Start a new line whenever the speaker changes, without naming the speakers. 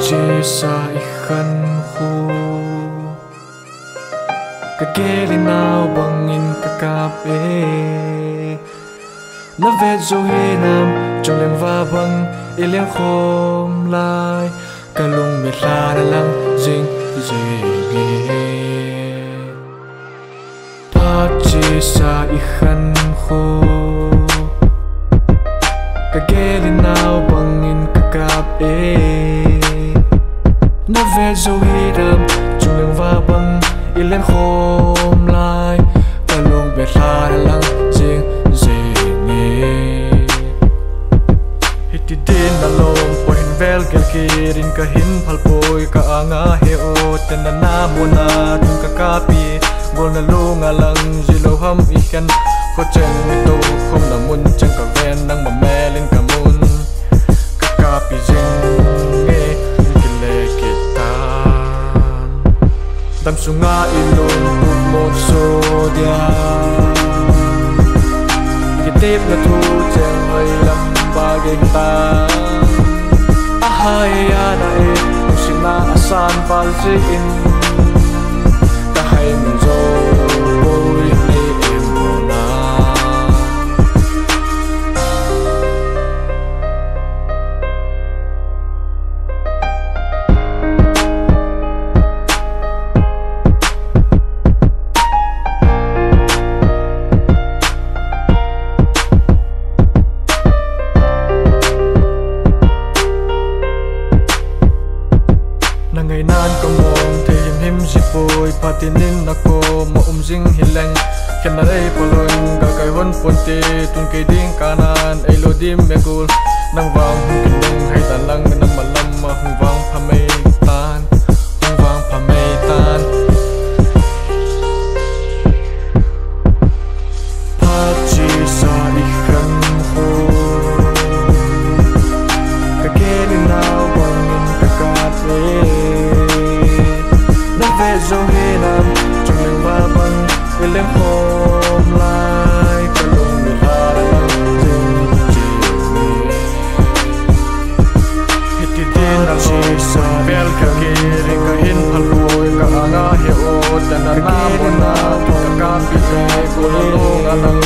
chi sa khô. Cả kê ka nào bằng in cả cà e na ve zo hê nam chung lên va bằng Y lem khom lai Cả lùng mệt la đà lăng dinh dê ghê. Pa chê sa khăn khô. Cả kê keli nào bằng na ve hi đâm chung lưng và băng yên lên hôm lai ka luôn mi hla lắng riêng gì jing hít đi đi, na lom po hin vel gel kirin ka hin phal poi ka anga he o ten na na mo na tung ka kapi gol na lu nga lang zilo ham ikan ko chen mi to không là mun chẳng cả ven nang mê lên cả mun ka kapi jing dam sunga luôn một mo so dia kitip na thu chen hơi lam bagay ta. Ahai ana e sina asan pal in si poi patinin na ko ma um jing hileng khen na ei polon ga kai hon pon te tun ke ding kanan ei lo dim me gul nang wang hun kin nang hai ta lang na ma ma hung zo he nam chung leng va bang i leng hom lai ka lung mi ha lang jing jing hiti din na chi sa bel ka ke ri ka hin phal loi ka anga he o ta na na na ka ka pi te ko lo lo nga nang